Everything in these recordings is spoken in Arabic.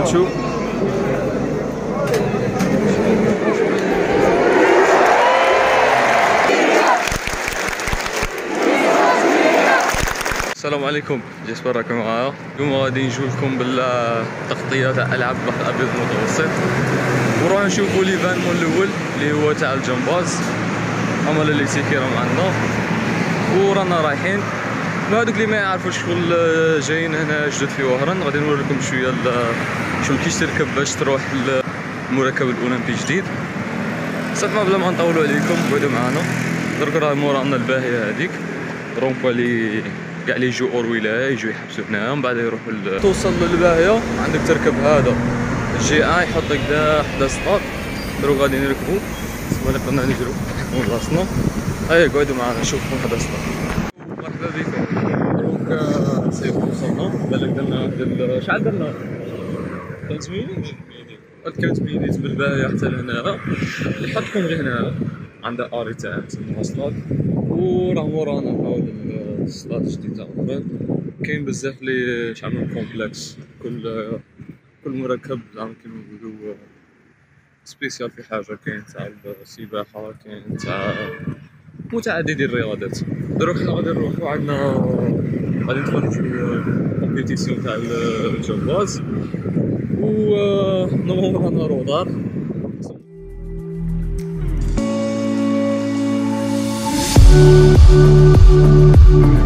خالتو السلام عليكم. جيسبر راكم معايا. اليوم غادي نجيو لكم بالتغطية تاع ألعاب البحر الابيض المتوسط ونروح نشوفوا ليفانمون الأول اللي هو تاع الجمباز. هما اللي تيكي راهم عندنا ورانا رايحين هذوك اللي ما يعرفوش شغل جايين هنا جدد في وهران. غادي نوريكم شوية شغل كيش تركب باش تروح المركب الأولمبي جديد صافي بلا ما نطولوا عليكم قعدوا معنا درك راه مورانا الباهية هذيك. رومبا لي كاع اللي يجوا hors ولايه يجوا يحبسوا هنا. من بعد يروحوا ل... توصل للباهية. عندك تركب هذا الجي آي يحطك دا حدا سطاد دروك غادي نركبوا سما قلنا نجرو. من هيا قعدوا معنا نشوفوا حدا سطاد مرحبا بكم دروك سيف وصلنا بالك درنا شحال درنا 5 مينيت 5 مينيت بالباهيه حتى لهنا يحطكم غير هنا عند اري تاع المواصلات وراه مورانا هاو الصلاة جديد تاع اوروبان كاين بزاف لي من كومبلكس كل كل مركب زعما كيما نقولو spécial في حاجة كاين تاع السباحة كاين تاع متعددي الرياضات. دروك حنا غادي نروحو عندنا غادي ندخلو في ال compétition تاع الجمباز و normalement رانا retard شوف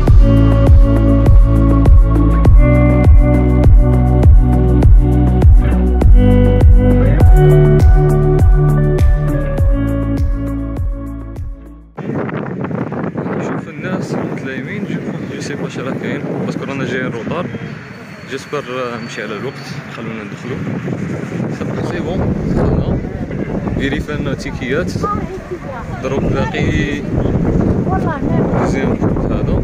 جيسبر نمشي على الوقت خلونا ندخلو سي بون دخلنا فيريفان تيكيات دروك باقي دوزيام هذا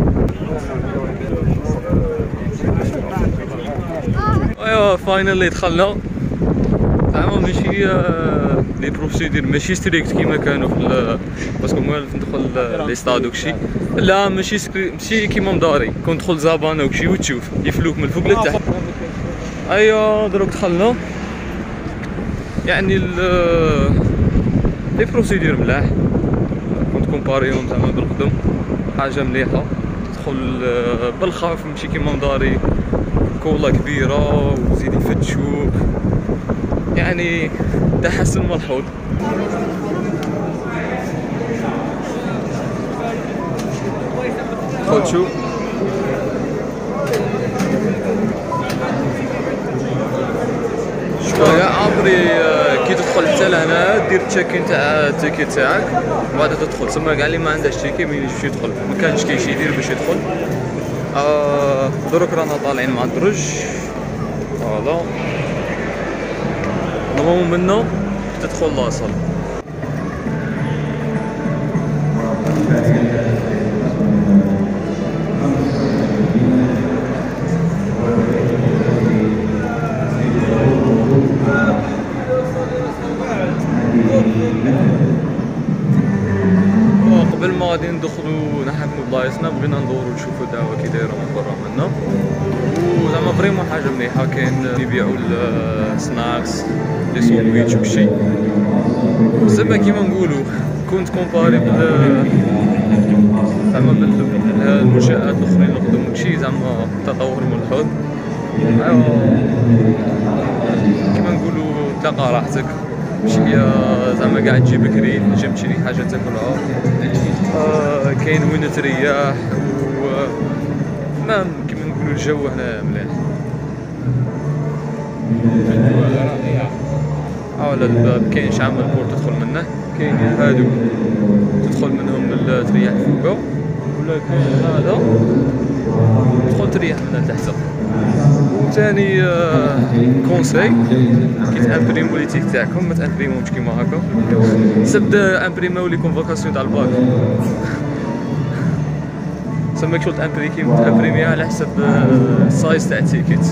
ايوا فاينالي دخلنا زعما ماشي لي بروسيدير ماشي ستريكت كيما كانوا في باسكو موالف ندخل لي ستاد وكشي. لا ماشي ماشي كيما مداري كون تدخل زابانا وكشي وتشوف. يفلوك من الفوق لتحت ايوا دروك دخلنا. يعني لي بروسيدير ملاح. كنت كومباريهم زعما بالقدم حاجة مليحة. تدخل بالخاف ماشي كيما مداري كولا كبيرة وزيد يفتشوك يعني تحسن ملحوظ خذ شو. شوية. عبري كي تدخل حتى لهنا دير checking تاع ال ticket تاعك. وبعد تدخل. تسمى كاع اللي ما عندهاش ticket ما يجيش يدخل؟ ما كانش guichet يدير باش يدخل. آه دروك رانا طالعين مع الدرج voilà. normalement منه تدخل la salle مليحة كاين يبيعو ال snacks les sandwichs وكشي زعما كيما نقولو كنت comparer بال زعما بالمنشآت الأخرين القدم وكشي زعما تطور ملحوظ كيما نقولو تلقى راحتك. شوية زعما قاعد تجي بكري تنجم تشري حاجة تاكلها. آه كاين وين تريح و ما كيما نقولوا الجو هنا مليح. حول الباب كاين شعب البور تدخل منه. كاين هادو تدخل منهم تريح فوقه ولا كاين هذا تدخل تريح من تحت وثاني كونساي كي تامبريمو لي تيك تاعكم ما تامبريموش كيما هكا سبد امبريماو لي كونفوكاسيون تاع الباك. شغل تامبريكي تامبريميها على حسب ال size تاع ال ticket.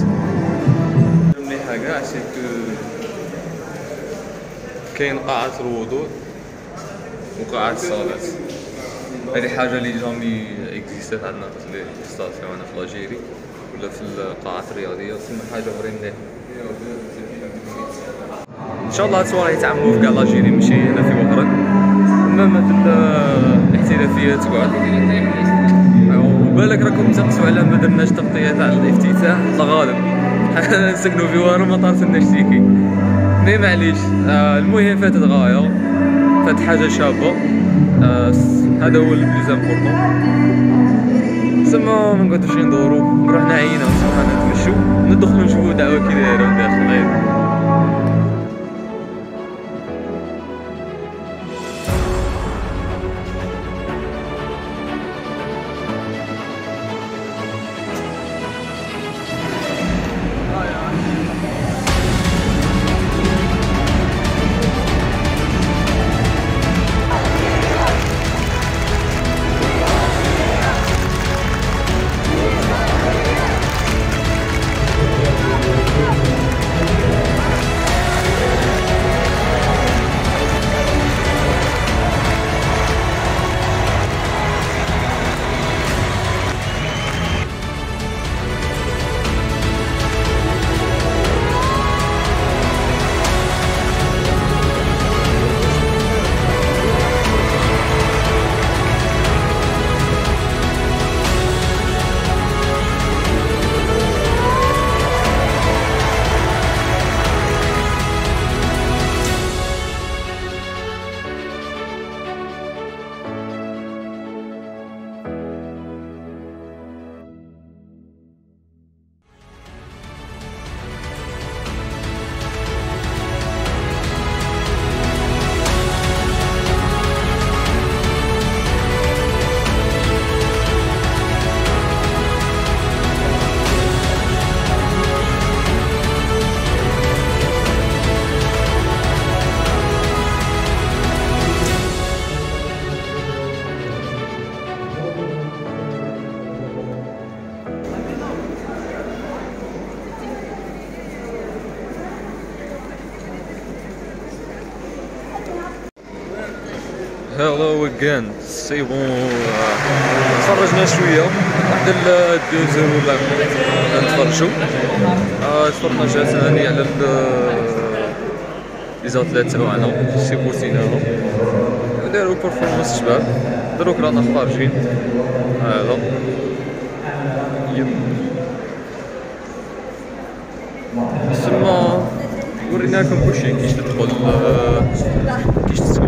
c'est que كاين قاعة الوضوء وقاعة الصلاة. هذه حاجة اللي jamais اكزيستات عندنا في station هنا في l'Algérie ولا في القاعات الرياضية. تسمى حاجة vrai مليحة إن شاء الله هاد الصوالح يتعمموا في كاع l'Algérie ماشي هنا في وهران المهم هاد الاحترافيات كاع وبالك راكم تنقصوا على ما درناش تغطيه تاع الافتتاح؟ الله غالب. نسكنوا في وهران ما طارتناش تيكي mais معليش آه المهم فاتت غايه فات حاجة شابة. آه هذا هو البليز important تسمى ما نقعدوش ندورو. نروح نعينا نتمشو ندخلو نشوفو دعوة كي دايرة داخل. غير هلو اجين سي بون تفرجنا شوية واحد الدوز ولا نتفرجوا. تفرجنا جات ثاني على لي زاتليت تاعنا سيبوتيناهم داروا بيرفورمانس شباب. دروك رانا خارجين. هذا. تسمى ورينا لكم كلشي. كيش تدخل. كيش تسكاني ticket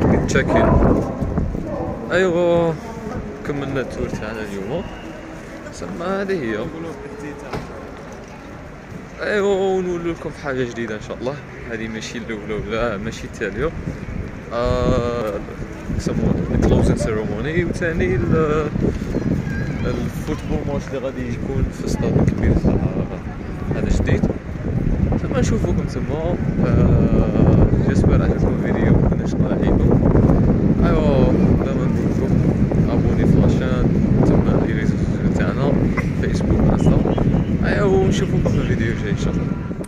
تاعك كيش check-in ايوا كملنا ال tour تاعنا اليوم. تسمى هذه هي. ايوا ونقول لكم حاجة جديدة إن شاء الله. هذه ماشي الاولى ولا ماشي التالية. آه يسموها ال closing ceremony وثاني ال football match اللي غادي يكون في استاد كبير هذا جديد. نشوفكم تما j'espère عجبكم الفيديو مكناش طالعينو ايوا دابا نقول لكم abonnez في la chaîne تما les réseaux تاعنا. فيسبوك إنستا. ايوا ونشوفكم في الفيديو الجاي إن شاء الله.